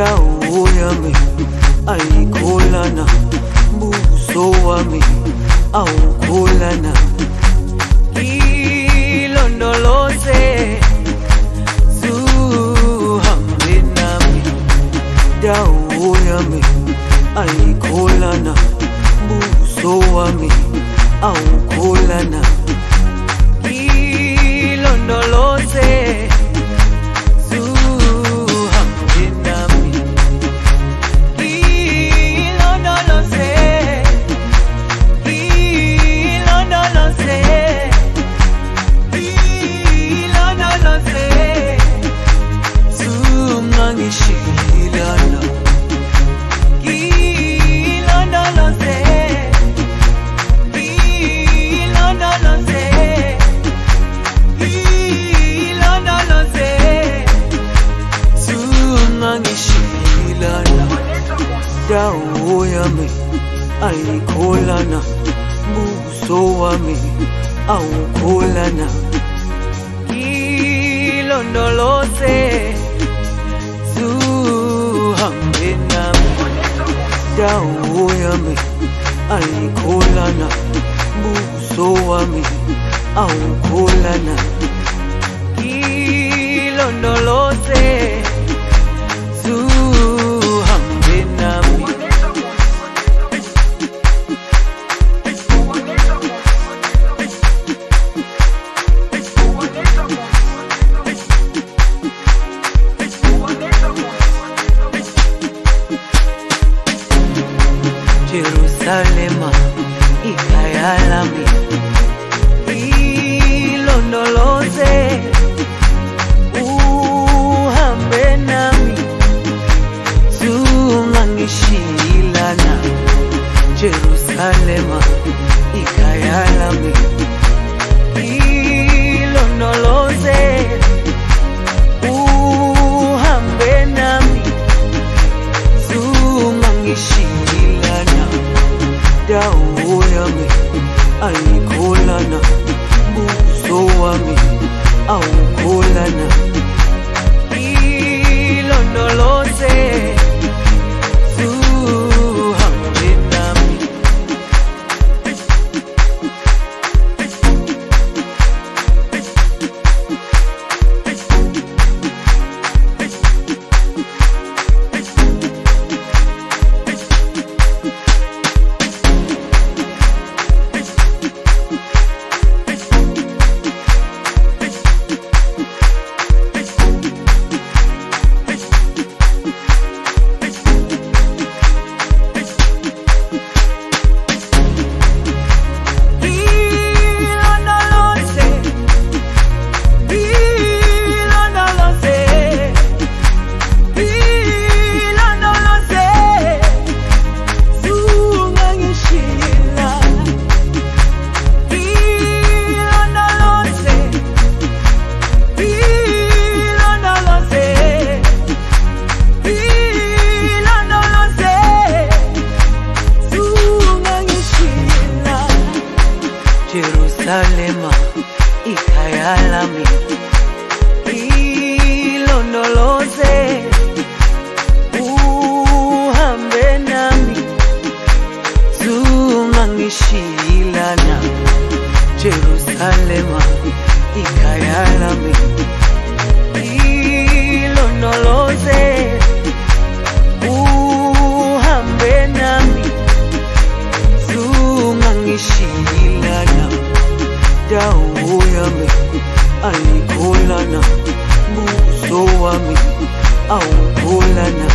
indawo yami ayikholana buso wami awukholana ilondoloze zuhambe nami. Mi yami ayikholana buso wami awukholana ilondoloze dawo yami ayikholana buso wami awukholana. Ilondoloze Kana, Jerusalem, Ikayalami. Hilo noloze, uhambe nami, zungangishilana, dawo yami, alikolana, buso wami, awukolana.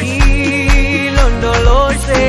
Hilo noloze,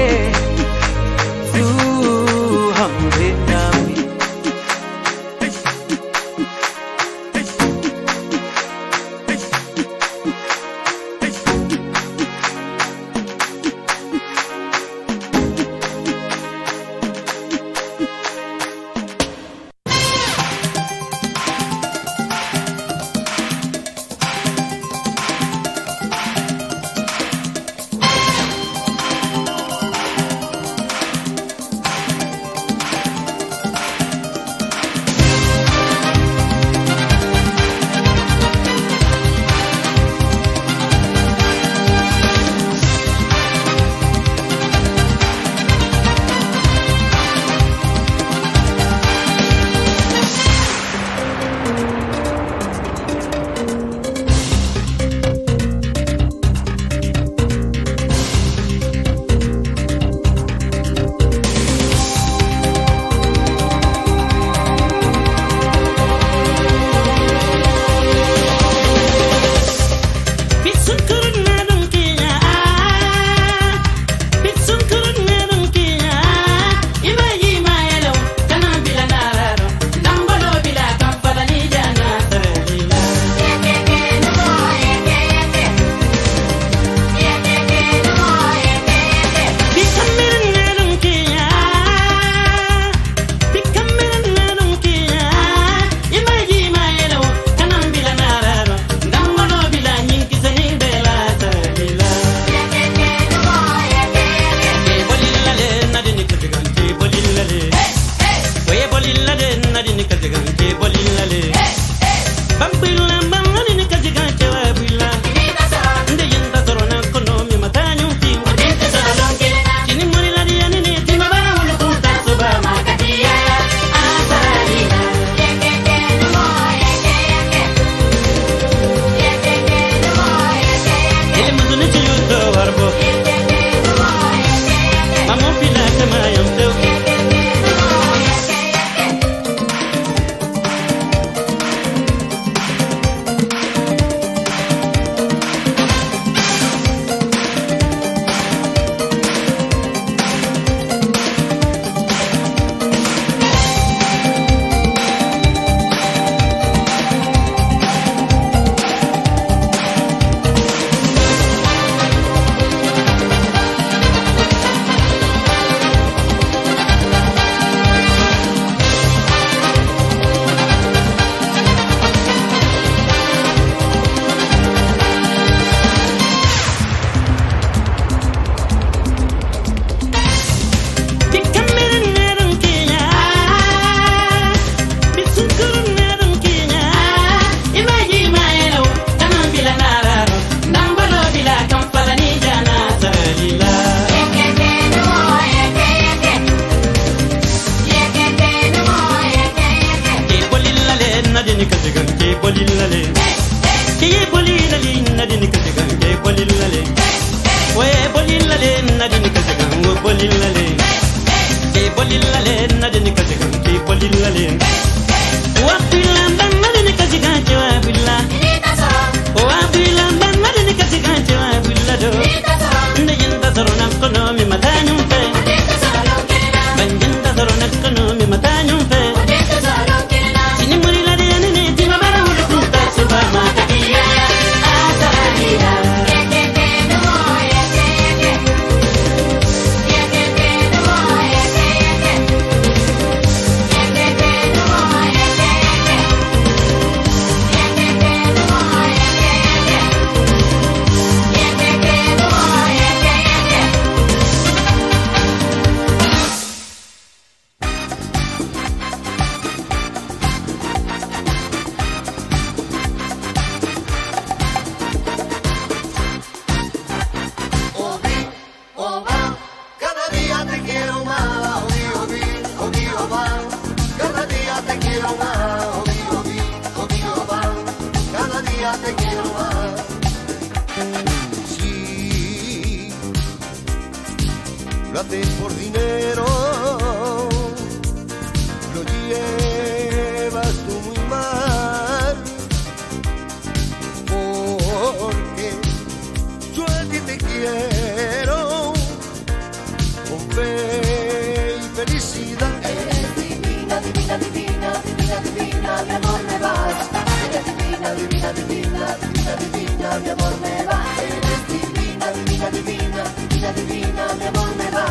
mi amor me va. Eres divina, divina, divina, divina, divina, mi amor me va.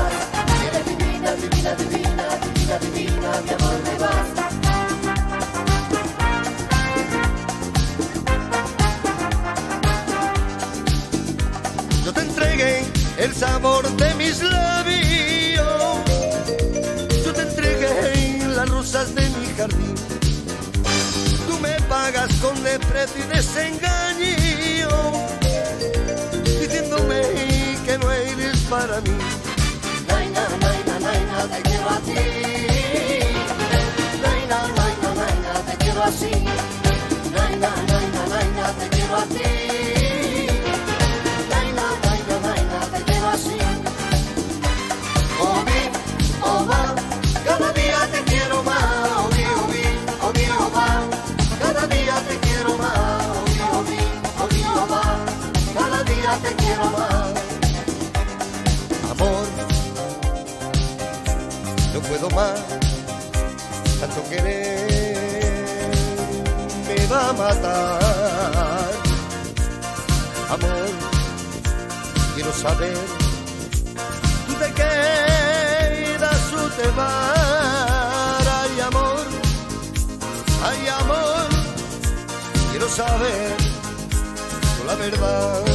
Eres divina, divina, divina, divina, divina, mi amor me va. Yo te entregué el sabor de mis labios. Yo te entregué las rosas de mi jardín. Tú me pagas con desprecio y desengaño. para mí. Naina, naina, naina, te quiero a ti. Naina, naina, naina, te quiero así. Te quiero a ti. saber de qué vida su te va. hay amor, hay amor, quiero saber la verdad.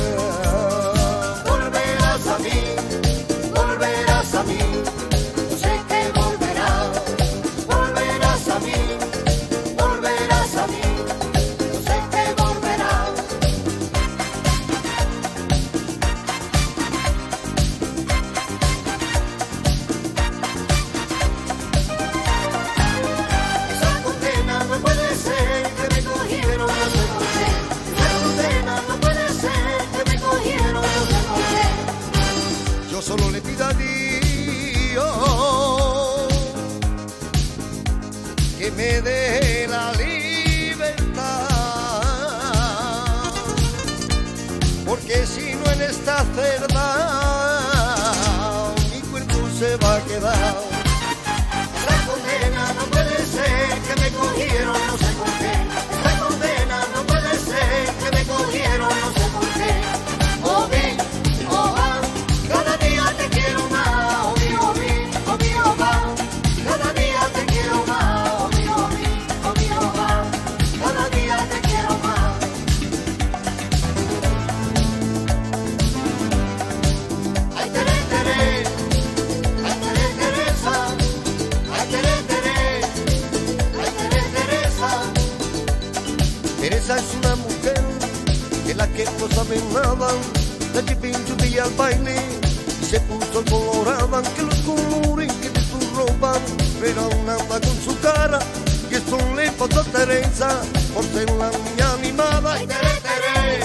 Teresa, por ser una niña mimada. Ay, Teré, Teré,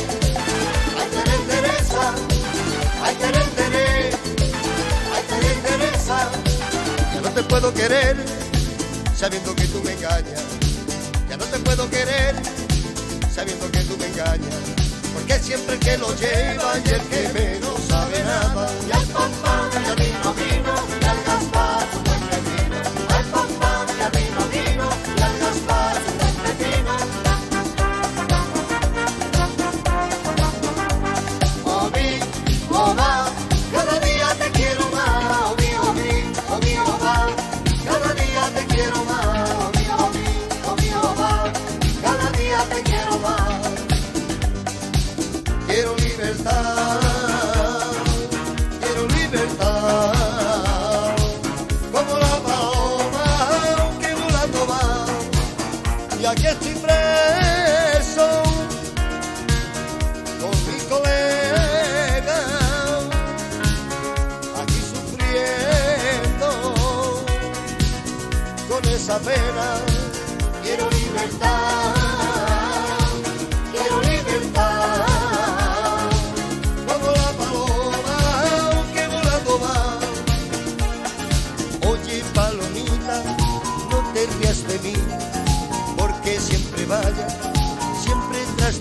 ay, Teré, Teresa, ay, Teré, Teré, ay, Teré, Teresa. Ya no te puedo querer, sabiendo que tú me engañas. Ya no te puedo querer, sabiendo que tú me engañas. Porque siempre el que lo lleva y el que menos sabe nada. Ya es libertad.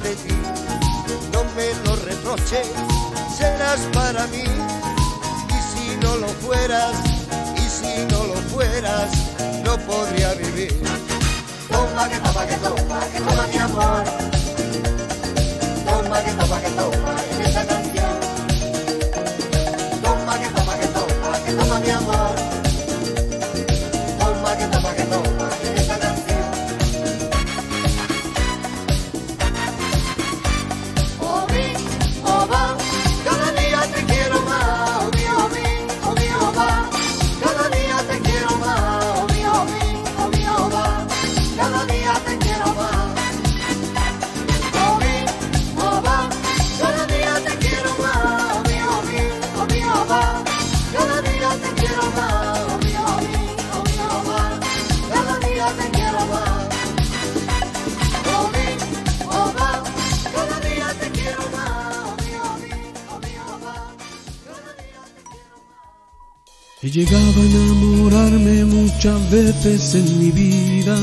De ti. No me lo reproches, serás para mí. Y si no lo fueras, y si no lo fueras, no podría vivir. Toma que toma que toma, que toma mi amor. Toma que toma que toma He llegado a enamorarme muchas veces en mi vida.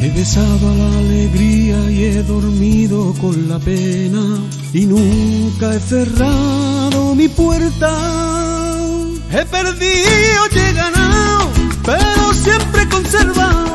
He besado la alegría y he dormido con la pena. Y nunca he cerrado mi puerta. He perdido y he ganado, pero siempre he conservado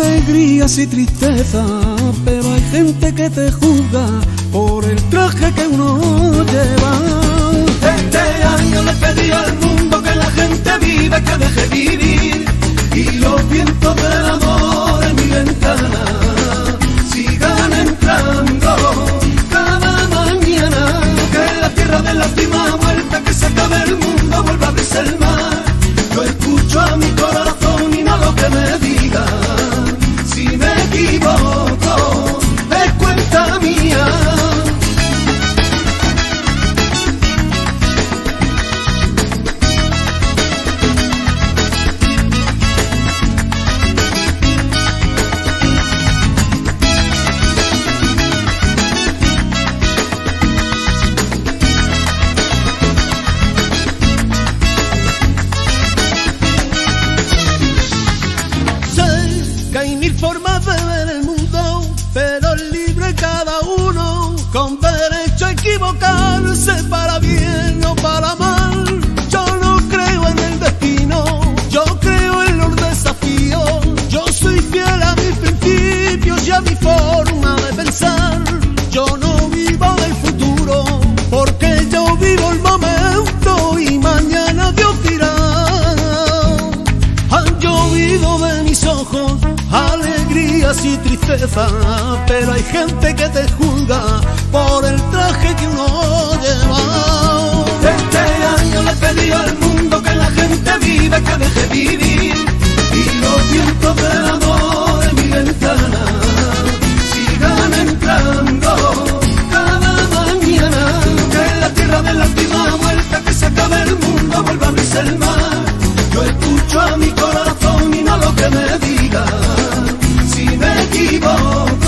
alegrías y tristeza, pero hay gente que te juzga por el traje que uno lleva. Este año le pedí al mundo que la gente vive, que deje vivir. Y los vientos del amor en mi ventana sigan entrando cada mañana. Que la tierra de la última vuelta, que se acabe el mundo, vuelva a abrirse el mar. Yo escucho a mi corazón y no lo que me diga. Alegrías y tristeza, pero hay gente que te juzga por el traje que uno lleva. Este año le pedí al mundo que la gente vive, que deje vivir, y los vientos del amor en mi ventana sigan entrando cada mañana. Que la tierra de la última vuelta, que se acabe el mundo, vuelva a abrirse el mar. Yo escucho a mi corazón y no lo que me diga. vivo.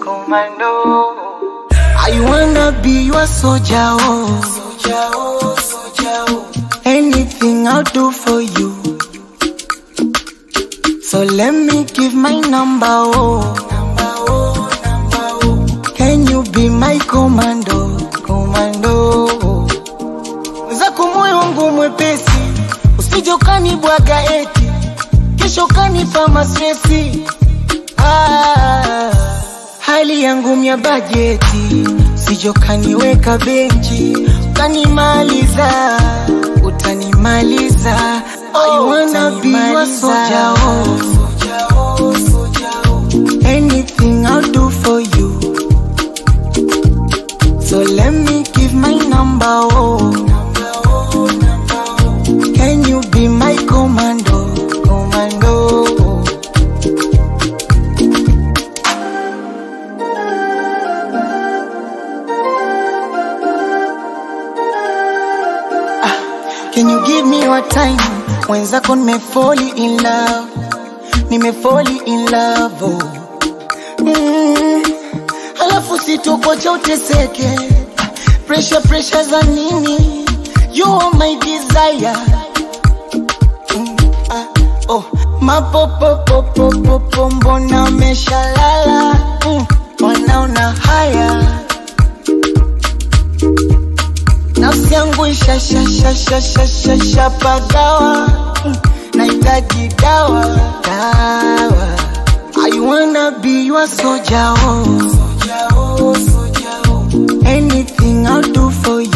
Commando? I wanna be your soldier, oh. Soldier, oh, soldier, oh. Anything I'll do for you. So let me give my number, oh. Number, oh, number, oh. Can you be my commando? Commando. mwepesi, eti kesho. Ah, hali yangu mya bajeti, sijokaniweka benchi, utanimaliza, utanimaliza. I wanna be a soldier, oh. Soldier, oh, soldier, oh. Anything I'll do for you. So let me give my number, oh. Mwenzako nimefoli in love, nimefoli in love oh. mm. Halafu sitokocha uteseke, pressure pressure za nini? You are my desire mm. ah, oh. Mbona umeshalala Sha sha sha hmm, Nahitaji dawa dawa. I wanna be your soldier oh. oh, oh. Anything I'll do for you